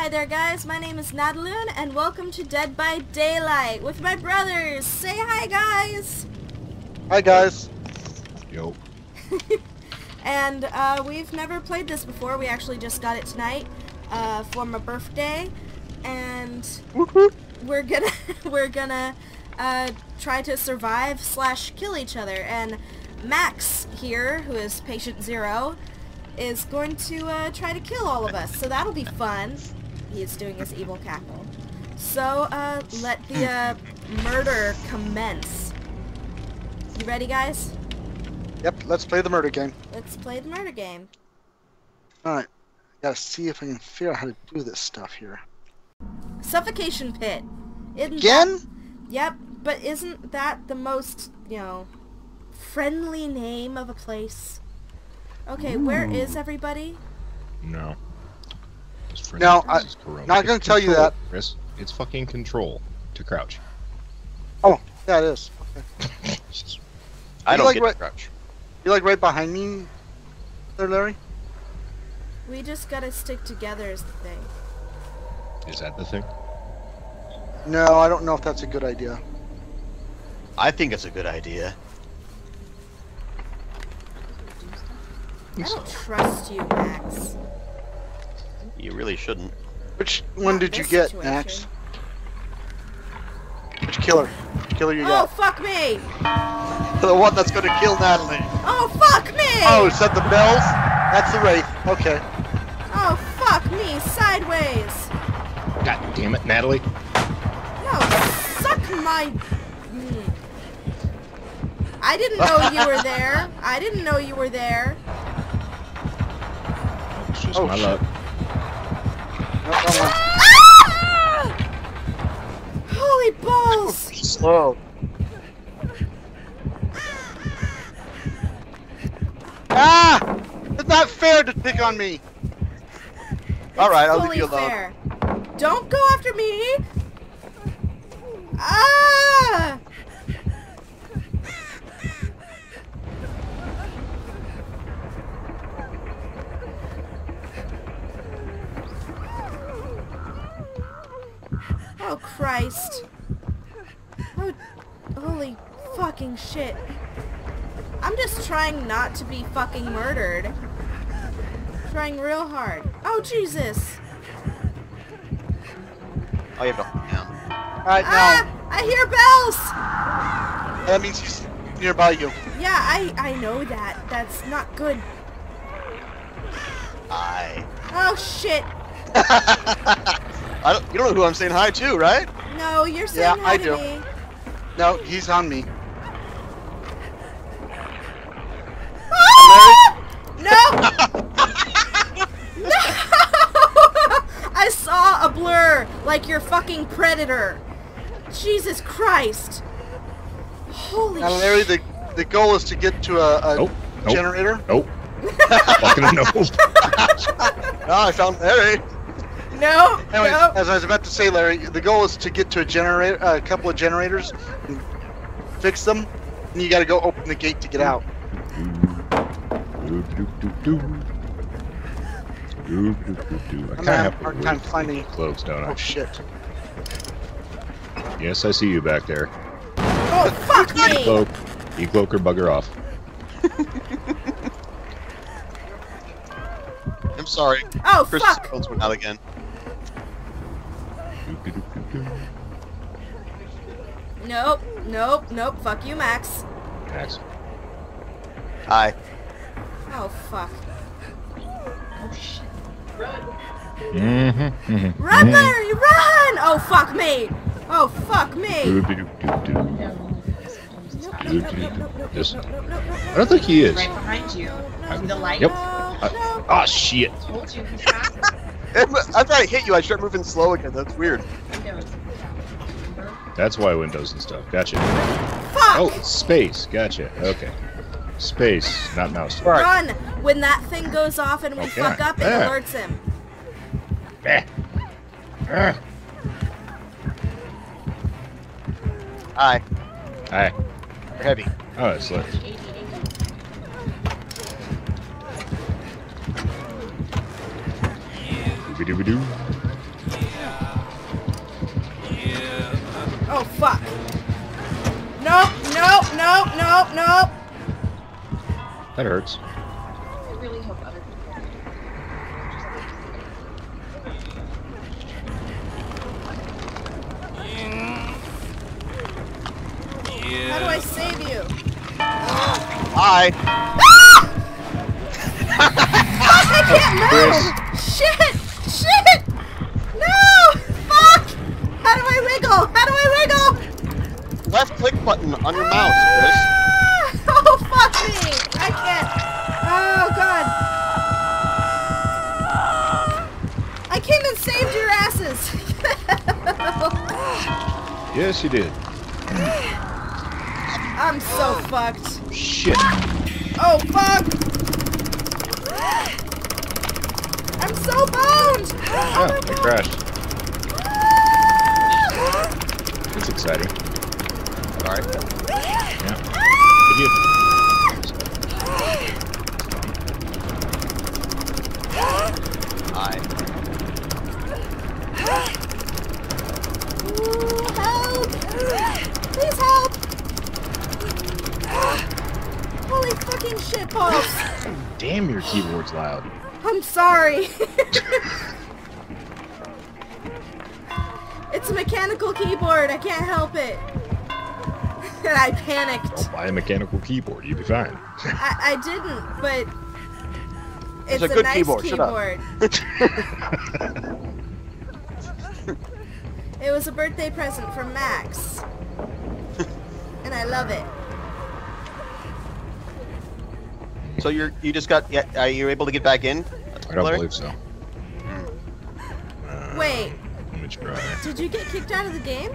Hi there guys, my name is Natalune and welcome to Dead by Daylight with my brothers. Say hi guys! Hi guys. Yo. And uh, we've never played this before, we actually just got it tonight uh, for my birthday and we're gonna we're gonna uh, try to survive slash kill each other and Max here, who is patient zero, is going to uh, try to kill all of us, so that'll be fun. He is doing his evil cackle. So uh, let the uh, murder commence. You ready, guys? Yep, let's play the murder game. Let's play the murder game. Alright. Gotta see if I can figure out how to do this stuff here. Suffocation pit. Isn't Again? that- yep, but isn't that the most, you know, friendly name of a place? Okay, where is everybody? No. Just for No, now, I, am not gonna tell you that. Chris, it's fucking control to crouch. Oh, yeah it is. I You don't like get what- to crouch. You like right behind me there, Larry? We just gotta stick together is the thing. Is that the thing? No, I don't know if that's a good idea. I think it's a good idea. I don't trust you, Max. You really shouldn't. Which one Not did you get, situation. Max? Which killer? Which killer you Oh, got? fuck me! The one that's gonna kill Natalie. Oh, fuck me! Oh, is that the bells? That's the wraith. Okay. Oh, fuck me, sideways! God damn it, Natalie. No, suck my... I didn't know you were there. I didn't know you were there. It's just Oh, my shit. luck. Ah! Holy balls! Slow. Ah! It's not fair to pick on me. All right, I'll leave you alone. fair. Don't go after me! Ah! Oh Christ. Oh, holy fucking shit. I'm just trying not to be fucking murdered. Trying real hard. Oh Jesus. Oh, you have to hold down. All right, now Ah! I hear bells! that means he's nearby you. Yeah, I I know that. That's not good. I. Oh shit. I don't. You don't know who I'm saying hi to, right? No, you're saying Yeah, hi I to do. me. No, he's on me. Ah! No! no! I saw a blur like your fucking predator. Jesus Christ. Holy Now, Larry, sh- the the goal is to get to a, a Nope. Nope. generator. Nope. fucking no. Oh, I found Larry. No, Anyway, no. as I was about to say, Larry, the goal is to get to a generator, a couple of generators, and fix them, and you got to go open the gate to get out. I I'm kind of have have a hard time for finding. clothes, don't I? Oh shit! Yes, I see you back there. Oh, fuck me. E-cloak. E-cloak or bugger off. I'm sorry. Oh, Chris' fuck. phones went out again. Do, do, do, do, do. Nope, nope, nope. Fuck you, Max. Max. Hi. Oh, fuck. Mm-hmm. mm-hmm. Run, Larry, run! Oh, fuck me. Oh, fuck me. Do, do, do, do, do. Nope, nope, nope, nope, nope, This- nope, nope, nope, nope, I don't think he is. Right behind you. I'm- See the light? Yep. No, I- no. Ah, shit. Told you he's I hit you, I start moving slow again. That's weird. Windows. Remember? That's why windows and stuff. Gotcha. Fuck! Oh, space. Gotcha. Okay. Space, not mouse. Right. Run! When that thing goes off and we Okay. fuck up, it Yeah. alerts him. Eh. Ah. Hi. Hi. You're heavy. Oh, it's lit. 80, 80. Doobie-doobie-doo. Oh, fuck. No, no, no, no, no. That hurts. How do I save you? Hi. Ah! Fuck, I can't move! Click button on your mouse, Chris. Oh fuck me! I can't. Oh god. I came and saved your asses. Yes, you did. I'm so fucked. Shit. Oh fuck! I'm so boned! Oh, I crashed. That's exciting. Sorry. Yeah. Did you? Hi. Ooh, help! Please help! Holy fucking shit balls! Damn, your keyboard's loud. I'm sorry. it's a mechanical keyboard. I can't help it. And I panicked. Buy a mechanical keyboard. You'd be fine. I, I didn't, but it's, It's a good nice keyboard, shut up. keyboard. It was a birthday present from Max. and I love it. So you're you just got yeah? Are you able to get back in? I don't Larry? believe so. Wait, Let me try. did you get kicked out of the game?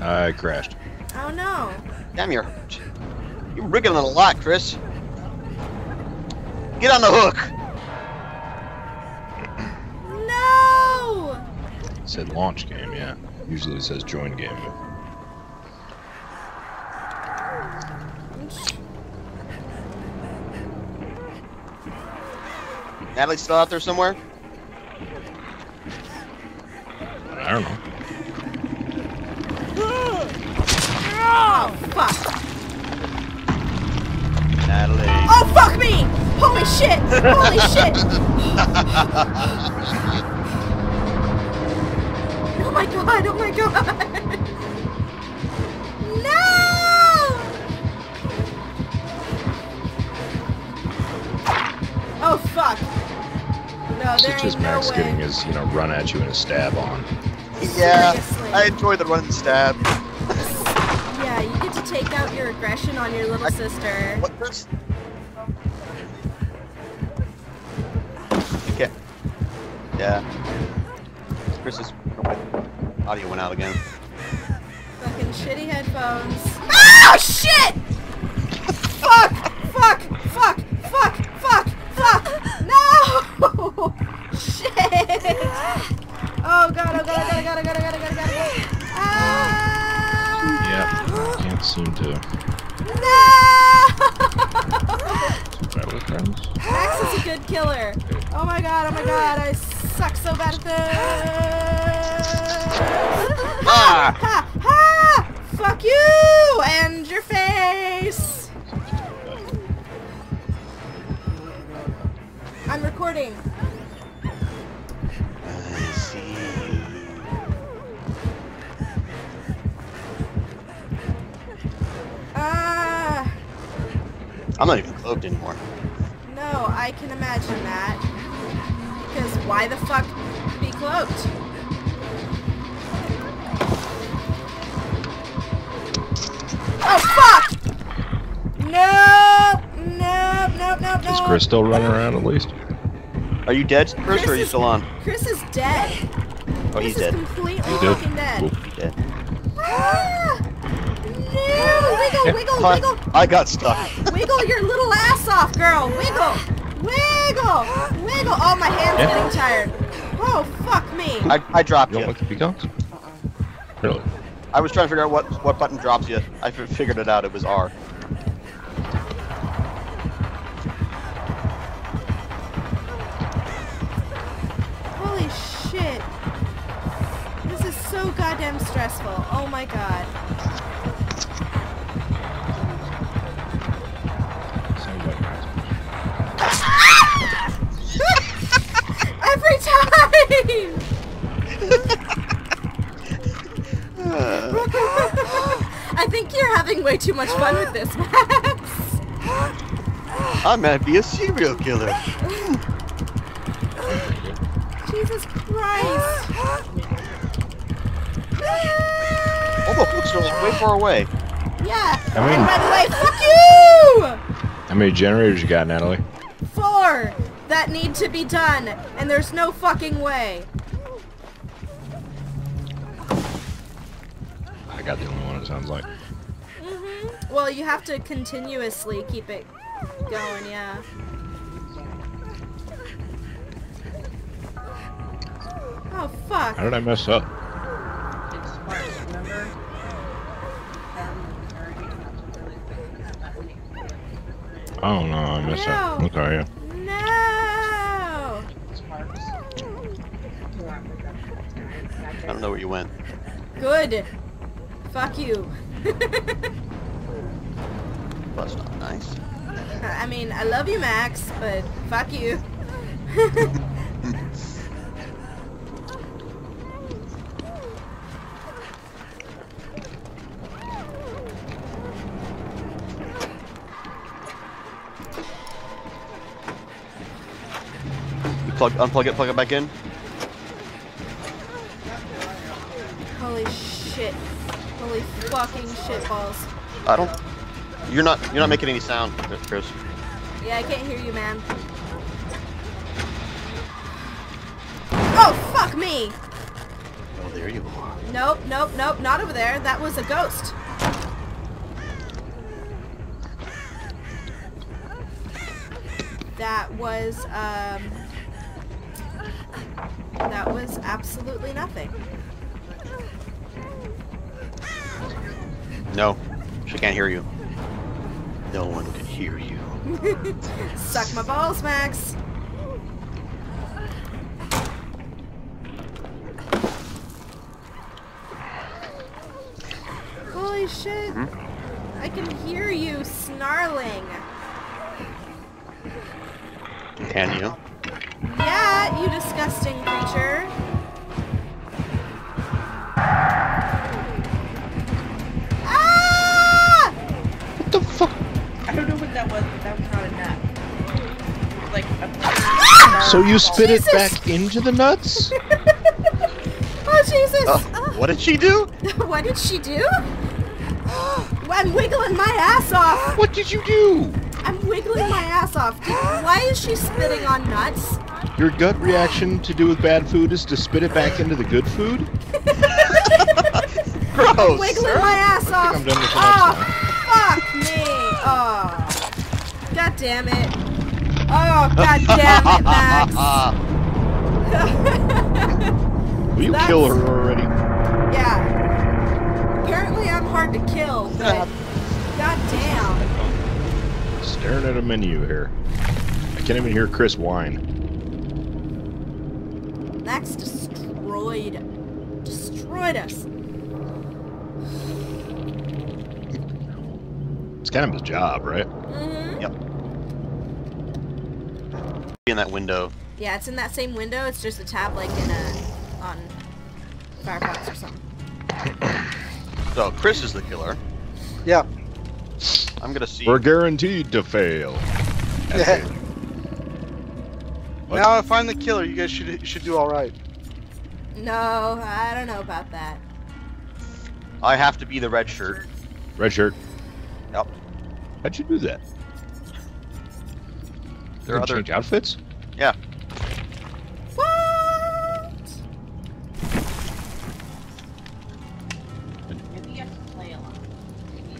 I crashed. Oh no. Damn, you're you're rigging it a lot, Chris. Get on the hook. No! It said launch game, yeah. Usually it says join game. Natalie's still out there somewhere. I don't know. Oh, fuck. Natalie. Oh, fuck me! Holy shit! Holy shit! Oh my god, oh my god! No! Oh, fuck. No, It's there just ain't no Max getting his, you know, run at you and a stab on. Yeah, Seriously. I enjoy the run and stab. Aggression on your little I- sister. What Chris? Okay. Yeah. Chris's audio went out again. Fucking shitty headphones. Oh shit! fuck! Fuck! Fuck! Fuck! Fuck! Fuck! No! shit! Oh god! Oh god! Oh god! Oh god! Oh god! Oh god! Oh god! Oh god! Ah! Yeah. Can't seem to. No! Battle friends? Max is a good killer. Oh my god! Oh my god! I suck so bad at this. Ah! Ha! Ha! Fuck you! And your face! I'm recording. I see. Ah! I'm not even cloaked anymore. No, I can imagine that. Because why the fuck be cloaked? Oh fuck! No! No! No! No! No! Is Chris still running around at least? Are you dead, Chris, or are you still on? Chris is dead. Oh, Chris he's is dead. completely He's dead? dead. Cool. He's dead. Ah! No! Wiggle! Wiggle! I, Wiggle! I got stuck. Wiggle your little ass off, girl! Wiggle! Wiggle! Wiggle! Oh, my hand's Yeah. getting tired. Oh, fuck me. I, I dropped You you. don't like the peacocks? Really? I was trying to figure out what, what button drops you. I figured it out. It was R. Holy shit. This is so goddamn stressful. Oh my god. I think you're having way too much fun with this, Max. I might be a serial killer. Jesus Christ. Oh, All the hooks are like way far away. Yeah. I mean- and by the way, fuck you! How many generators you got, Natalie? Four that need to be done, and there's no fucking way. Got the only one. It sounds like. hmm Well, you have to continuously keep it going, yeah. Oh fuck. How did I mess up? It's Sparks, remember? Or you don't have to really think about it. Oh no, I messed up. Okay, yeah. No. I don't know where you went. Good. Fuck you. That's not nice. I mean, I love you, Max, but fuck you. Plug, unplug it, plug it back in. Holy shit. Holy fucking shit balls. I don't. You're not. You're not making any sound, Chris. Yeah, I can't hear you, man. Oh, fuck me! Oh, there you are. Nope, nope, nope, not over there. That was a ghost. That was, um... That was absolutely nothing. No, she can't hear you. No one can hear you. Suck my balls, Max. Holy shit. Hmm? I can hear you snarling. Can you? Yeah, you disgusting creature. That was, that was not a nut. Like a So you spit Jesus. it back into the nuts? Oh, Jesus! Oh, what did she do? what did she do? I'm wiggling my ass off. What did you do? I'm wiggling my ass off. Did- Why is she spitting on nuts? Your gut reaction to do with bad food is to spit it back into the good food? Gross. Wiggling my ass off. I'm done with the oh, fuck me. Oh. God damn it. Oh, god damn it, Max. Will you That's- kill her already? yeah. Apparently I'm hard to kill, but god damn. Staring at a menu here. I can't even hear Chris whine. Max destroyed. Destroyed us. It's kind of his job, right? hmm be in that window. Yeah, it's in that same window. It's just a tab like in a on Firefox or something. So Chris is the killer. Yeah. I'm gonna see. We're guaranteed to fail. Yeah. What? Now I find the killer. You guys should should do all right. No, I don't know about that. I have to be the red shirt. Red shirt. Yep. How'd you do that? There are can other. change outfits? Yeah. What? Maybe you have to play a lot.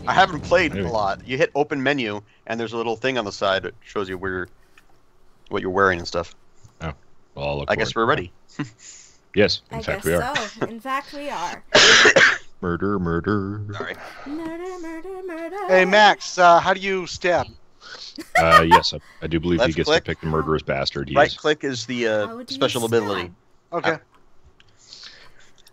I haven't played Maybe. a lot. You hit open menu, and there's a little thing on the side that shows you where, what you're wearing and stuff. Well, I'll look I guess it. we're ready. Yes, in I fact guess we are. so. In fact, we are. Murder, murder. Sorry. Murder, murder, murder. Hey Max, uh, how do you stab? Uh, yes, I, I do believe he gets click. to pick the murderous bastard. Right Yes. click is the uh, would you special stab? ability. Okay.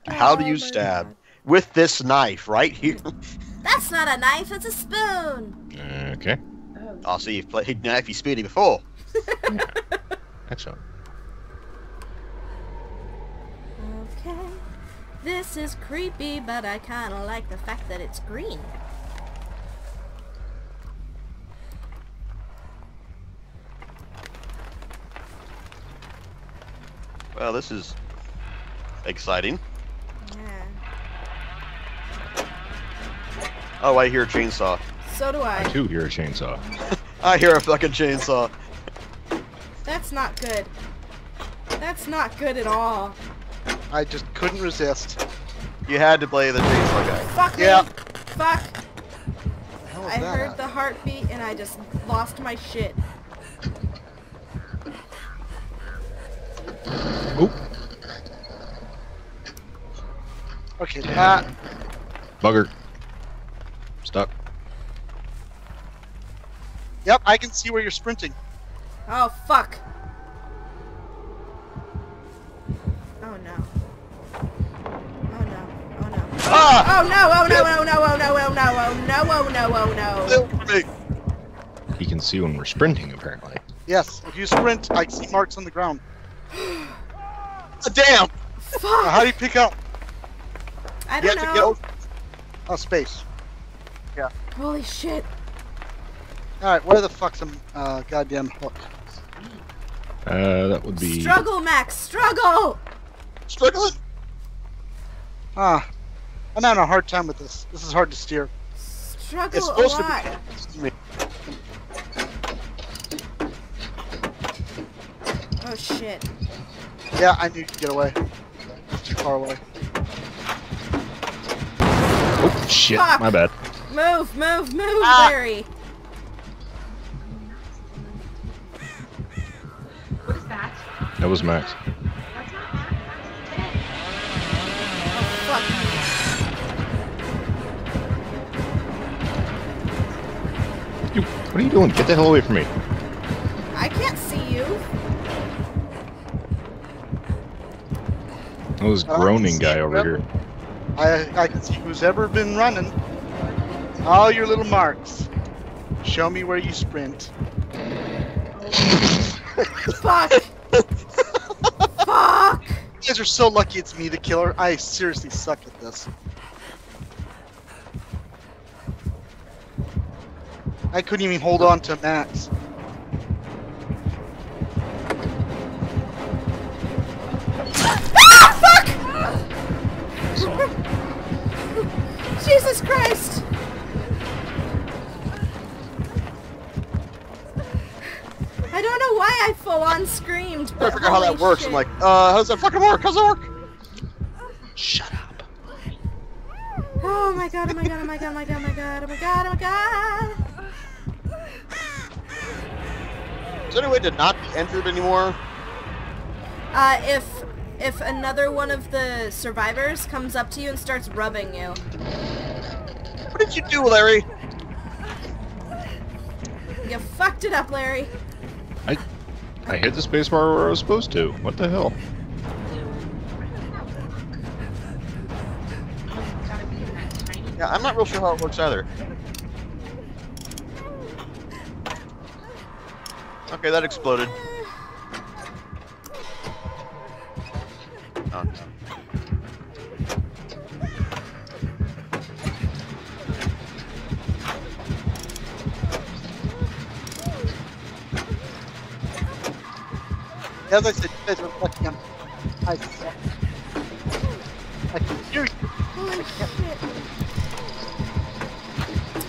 How do Oh you stab? God. With this knife right here. That's not a knife, it's a spoon. Okay. Oh, I'll see you've played knifey spooney before. Excellent. Okay. This is creepy, but I kind of like the fact that it's green. Well, this is exciting. Yeah. Oh, I hear a chainsaw. So do I I. too hear a chainsaw. I hear a fucking chainsaw. That's not good. That's not good at all. I just couldn't resist. You had to play the chainsaw guy. Fuck Yeah. me. Fuck. How was I that heard at? the heartbeat and I just lost my shit. Okay, that. Bugger. Stuck. Yep, I can see where you're sprinting. Oh fuck. Oh no. Oh no. Oh no. Ah! Oh no, oh no, oh no, oh no, oh no, oh no, oh no, oh no. Still for me. He can see when we're sprinting, apparently. Yes, if you sprint, I see marks on the ground. Ah, Damn! Fuck. how do you pick up? I You don't have to get over. Oh, space. Yeah. Holy shit. Alright, where the fuck's a uh, goddamn hook? Uh, that would be. Struggle, Max, struggle! Struggling? Ah, I'm having a hard time with this. This is hard to steer. Struggle It's a supposed to lot. be. Oh shit. Yeah, I knew you'd get away. It's too far away. Oh shit! Fuck. My bad. Move, move, move, Ah. Larry. what is that? That was Max. That's not that. Fuck. You. What are you doing? Get the hell away from me. I can't see you. That was groaning guy over yep. here. I I can see who's ever been running. All your little marks. Show me where you sprint. Fuck. fuck. You guys are so lucky it's me, the killer. I seriously suck at this. I couldn't even hold on to Max. Why I full on screamed. I But figure out how that works. shit. I'm like, uh, how does that fucking work? How's that work? Shut up. Oh my god, oh my god, oh my god, oh my god, oh my god, oh my god, oh my god. Is there any way to not be entered anymore? Uh, if if another one of the survivors comes up to you and starts rubbing you, What did you do, Larry? you fucked it up, Larry. I. I hit the spacebar where I was supposed to. What the hell? Yeah, I'm not real sure how it works either. Okay, that exploded. As I said, you guys are lucky I'm. I suck. I can hear you. Holy shit.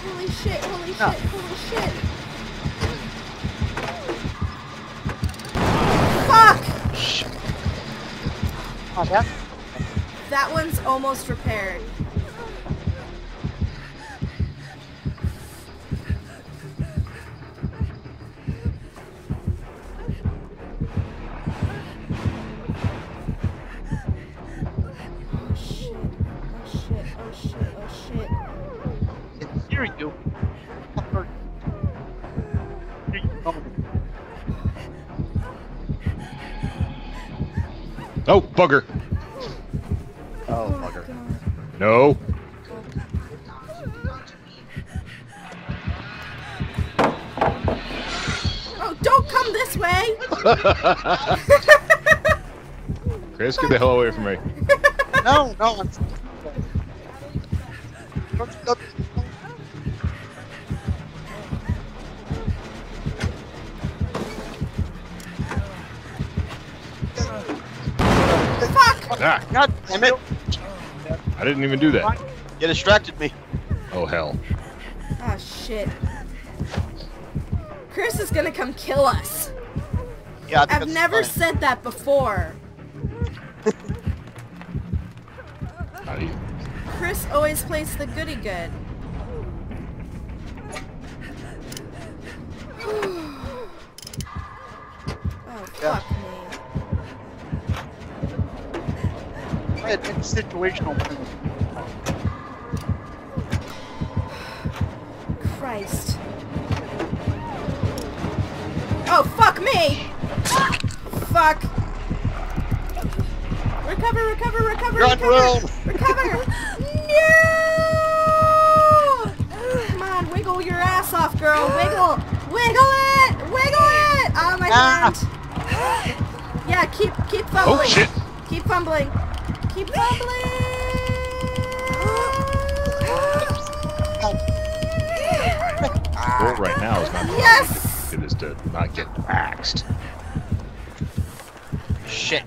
Holy shit, holy shit, Ah. holy shit. Fuck! Shit. Oh, that That one's almost repaired. Chris, get the hell away from me. No, no. I'm... Fuck! Ah, God Damn it! I didn't even do that. You distracted me. Oh hell. Oh shit. Chris is gonna come kill us. Yeah, I I've never fine. said that before. How do you? Chris always plays the goody good. oh, Yeah. fuck me. I had situational. Christ. Oh, fuck me! Fuck. Recover, recover, recover, You're recover! your. Recover! no! Come on, wiggle your ass off, girl. Wiggle! Wiggle it! Wiggle it! Oh, my Ah. hand! Yeah, keep keep fumbling. Oh shit! Keep fumbling. Keep fumbling. Goal right now is not. Yes! It is to not get axed. Shit.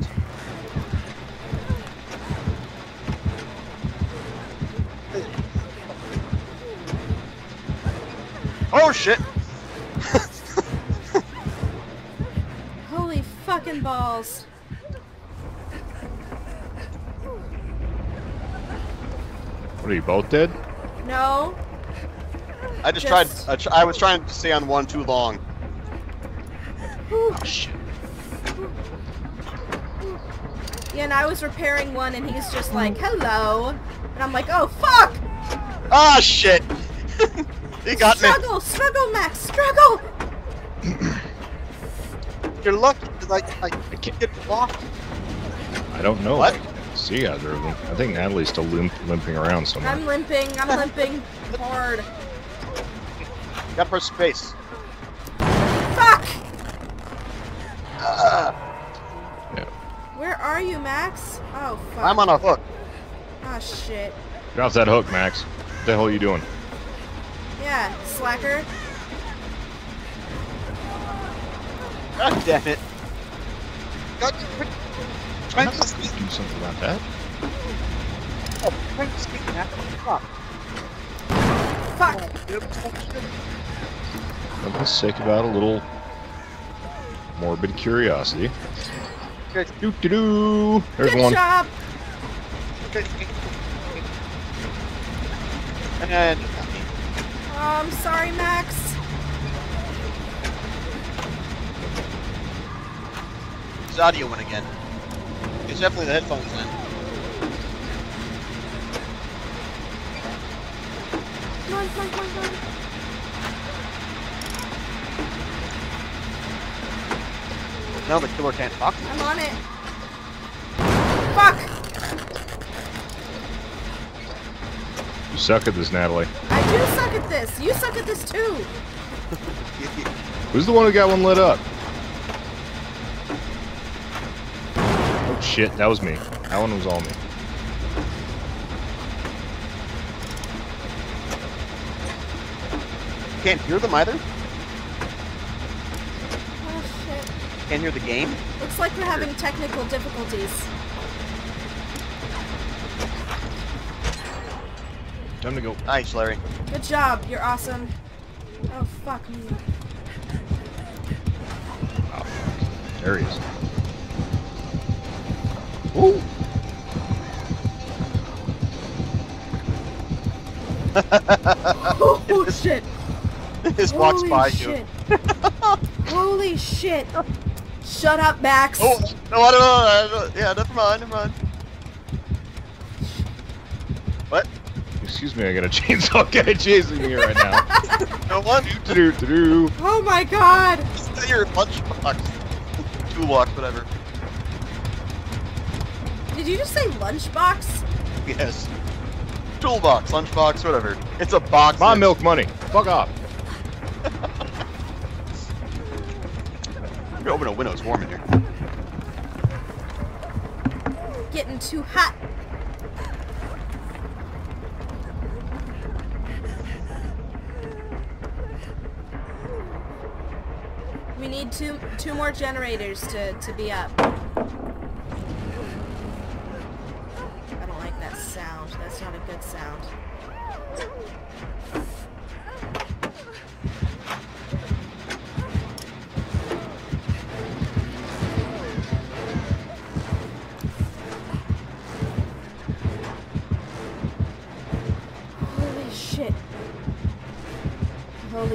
Oh shit! Holy fucking balls. What are you both dead? No. I just, Just- tried. I, tr- I was trying to stay on one too long. Whew. Oh shit. Yeah, and I was repairing one and he's just like, hello. And I'm like, oh fuck! Ah shit! he got me. struggle, struggle, Max, struggle! You're lucky because I, I I can't. get off. I don't know. What? I can see either of them. I think Natalie's still limp, limping around somewhere. I'm limping, I'm limping hard. Got press space. Fuck! Yeah. Where are you, Max? Oh fuck. I'm on a hook. Oh shit. Get off that hook, Max. What the hell are you doing? Yeah, slacker. God damn it! God, trying to sneak. Do something about that. Oh, trying to sneak that. Fuck. Fuck! Nothing sick about a little morbid curiosity. Okay. Doo doo doo. There's Good one. job! And Oh, I'm sorry, Max. his audio went again. It's definitely the headphones then. Now the killer can't talk. I'm on it. Fuck! You suck at this, Natalie. I do suck at this. You suck at this too. Who's the one who got one lit up? Oh shit, that was me. That one was all me. Can't hear them either. Oh shit. Can't hear the game. Looks like we're having technical difficulties. Time to go. Nice, Larry. Good job. You're awesome. Oh fuck me. Oh, there he is. Ooh. Oh shit. Just walks Holy by you. shit. Holy shit. Shut up, Max. Oh no! I don't know. I don't, yeah, never mind. Never mind. What? Excuse me, I got a chainsaw guy chasing me right now. No one. Doo doo doo. Oh my god. Stay your lunchbox. Toolbox, whatever. Did you just say lunchbox? Yes. Toolbox, lunchbox, whatever. It's a box. My milk money. Fuck off. Window. It's warm in here. Getting too hot. We need two two more generators to, to be up.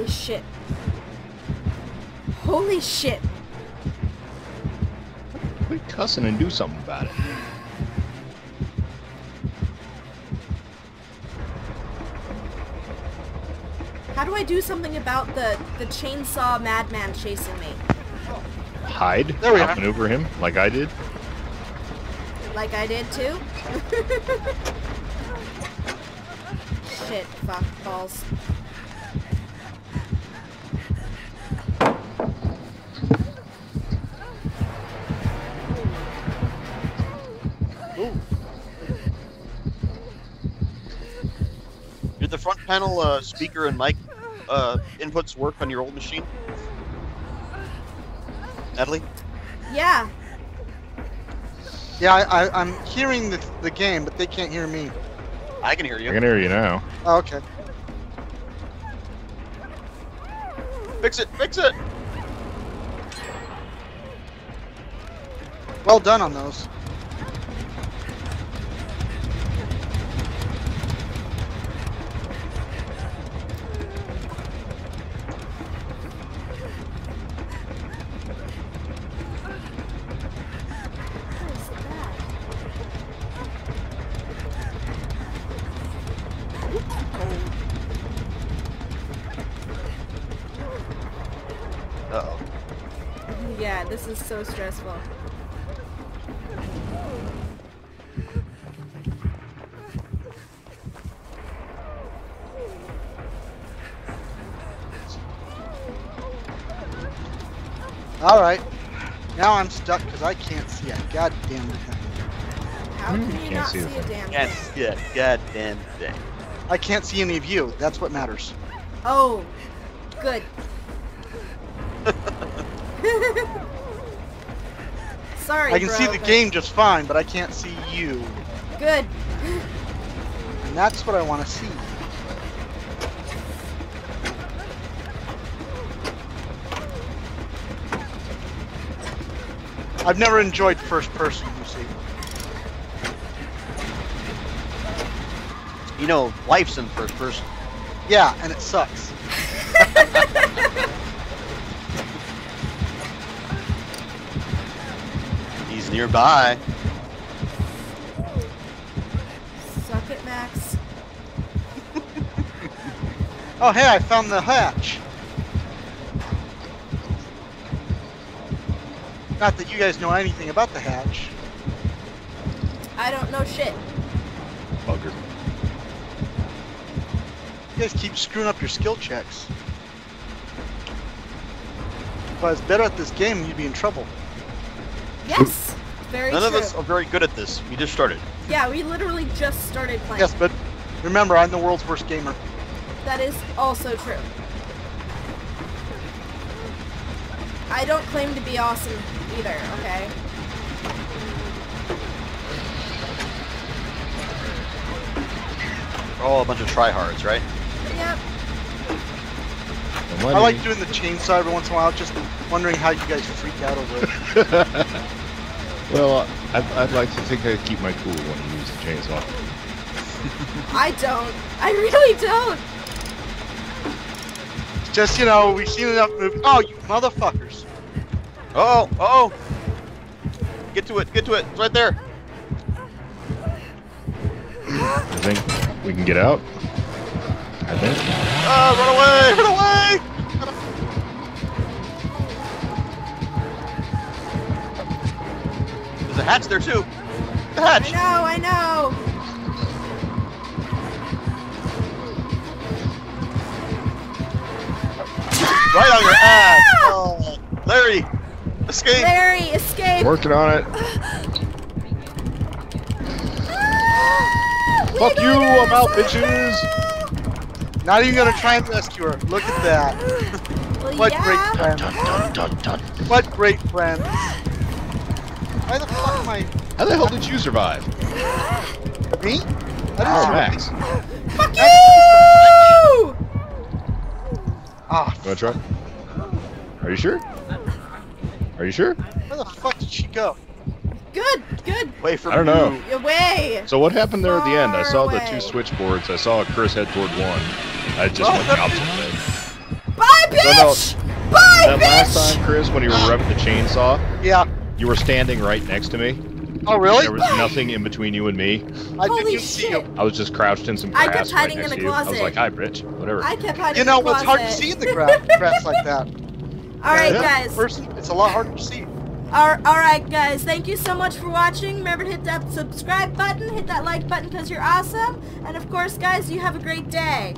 Holy shit. Holy shit. Quit cussing and do something about it. How do I do something about the, the chainsaw madman chasing me? Hide. There we are. Outmaneuver him like I did. Like I did too? Shit, fuck, balls. Did the front panel uh, speaker and mic uh, inputs work on your old machine? Natalie? Yeah, Yeah, I, I, I'm hearing the, the game, but they can't hear me. I can hear you. I can hear you now. Oh, okay. Fix it! Fix it! Well done on those. Yeah, this is so stressful. All right. Now I'm stuck because I can't see a goddamn thing. How hmm. can you Can't not see see the a thing. damn Yes, thing? yeah, goddamn thing. I can't see any of you. That's what matters. Oh, good. Sorry, I can bro, see the but- game just fine, but I can't see you. Good. And that's what I want to see. I've never enjoyed first person, you see. You know, life's in first person. Yeah, and it sucks. Nearby. Suck it, Max. Oh, hey, I found the hatch. Not that you guys know anything about the hatch. I don't know shit. Bugger. You guys keep screwing up your skill checks. If I was better at this game, you'd be in trouble. Yes, very None true. of us are very good at this. We just started. Yeah, we literally just started playing. Yes, but remember, I'm the world's worst gamer. That is also true. I don't claim to be awesome either, okay? We're all a bunch of tryhards, right? Yep. I like doing the chainsaw every once in a while, just wondering how you guys freak out over it. well, I'd, I'd like to think I keep my cool when I use the chainsaw. I don't. I really don't. Just, you know, we've seen enough movies. Oh, you motherfuckers. Oh, oh! Get to it, get to it. It's right there. I think we can get out. I think. Ah, run away! Run away! There's a hatch there too. the hatch. I know, I know. Right on your ass. Oh, Larry, escape. Larry, escape. Working on it. Ah, Fuck you, I'm out, her. bitches. Not even gonna try and rescue her. Look at that. Well, What yeah. great friend. Dun, dun, dun, dun. What great friend. Why the fuck am I? How the hell did you survive? Me? I didn't Oh, survive. Max. Fuck you! Ah, You wanna try? Are you sure? Are you sure? where the fuck did she go? Good, good. Wait for I don't know. Away. So what happened there at the end? I Far saw the two switchboards. I saw Chris head toward one. I just Oh, went the that- opposite way. Bye, No, no. bitch. Bye, That bitch. last time, Chris, when you were revving the chainsaw, Yeah. You were standing right next to me. Oh, really? There was nothing in between you and me. I Holy didn't see shit. you. I was just crouched in some I grass kept right hiding next in a to you. I was closet. like, "Hi, bitch." Whatever. I kept hiding in the closet. You know, in the it's hard to see in the gra- grass like that. All right, Yeah. guys. Person, it's a lot harder to see. All, all right, guys. Thank you so much for watching. Remember to hit that subscribe button, hit that like button because you're awesome. And of course, guys, you have a great day.